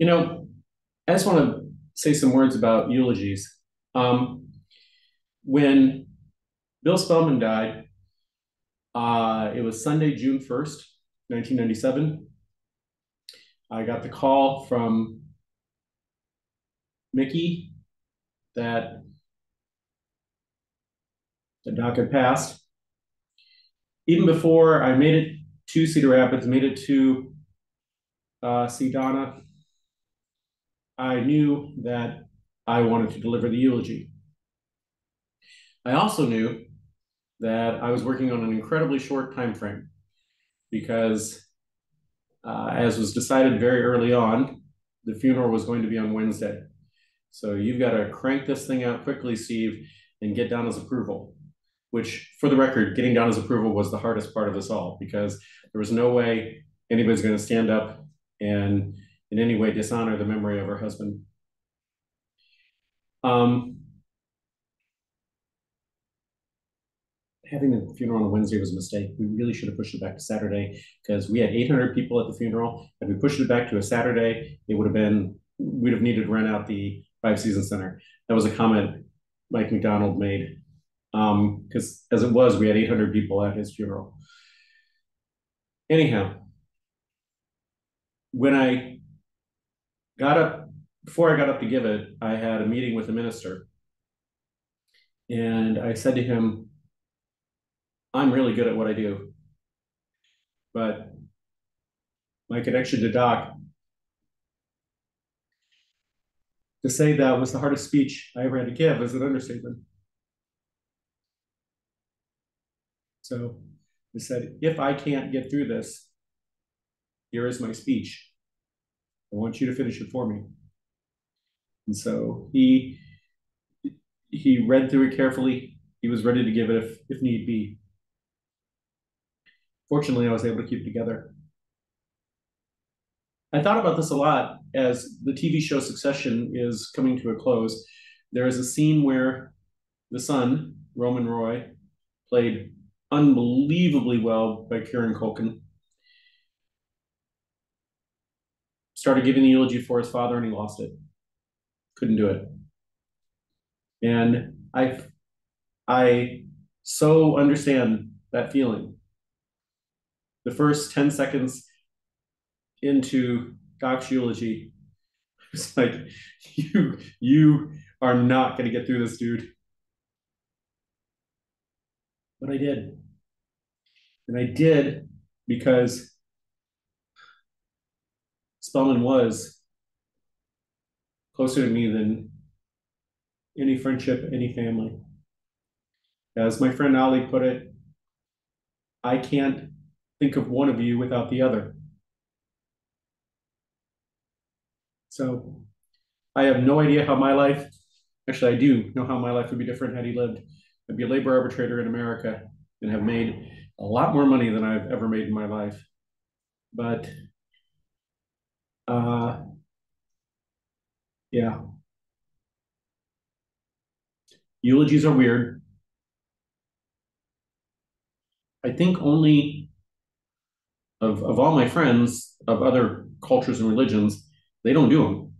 You know, I just want to say some words about eulogies. Um, when Bill Spellman died, uh, it was Sunday, June 1st, 1997. I got the call from Mickey that the doc had passed. Even before I made it to Cedar Rapids, made it to uh, see Donna, I knew that I wanted to deliver the eulogy. I also knew that I was working on an incredibly short time frame because, uh, as was decided very early on, the funeral was going to be on Wednesday. So you've got to crank this thing out quickly, Steve, and get Donna's approval. Which, for the record, getting Donna's approval was the hardest part of this all because there was no way anybody's going to stand up and in any way dishonor the memory of her husband. Um, having the funeral on a Wednesday was a mistake. We really should have pushed it back to Saturday because we had 800 people at the funeral. Had we pushed it back to a Saturday, it would have been, we'd have needed to rent out the Five Seasons Center. That was a comment Mike McDonald made. Because um, as it was, we had 800 people at his funeral. Anyhow, when I got up, before I got up to give it, I had a meeting with the minister. And I said to him, I'm really good at what I do. But my connection to Doc, to say that was the hardest speech I ever had to give is an understatement. So I said, if I can't get through this, here is my speech. I want you to finish it for me. And so he he read through it carefully. He was ready to give it if, if need be. Fortunately, I was able to keep it together. I thought about this a lot as the TV show Succession is coming to a close. There is a scene where the son, Roman Roy, played unbelievably well by Kieran Culkin, started giving the eulogy for his father and he lost it. Couldn't do it. And I I so understand that feeling the first 10 seconds into Doc's eulogy, it's like, you, you are not going to get through this, dude. But I did. And I did because Spellman was closer to me than any friendship, any family. As my friend Ali put it, I can't think of one of you without the other. So I have no idea how my life, actually, I do know how my life would be different had he lived. I'd be a labor arbitrator in America and have made a lot more money than I've ever made in my life. But, uh, yeah. Eulogies are weird. I think only of, of all my friends of other cultures and religions, they don't do them.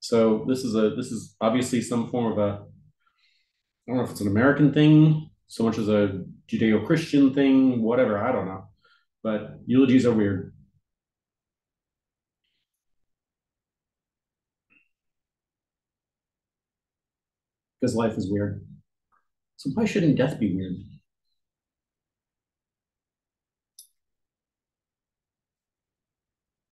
So this is a this is obviously some form of a I don't know if it's an American thing so much as a Judeo-Christian thing, whatever, I don't know. But eulogies are weird. Because life is weird. So why shouldn't death be weird?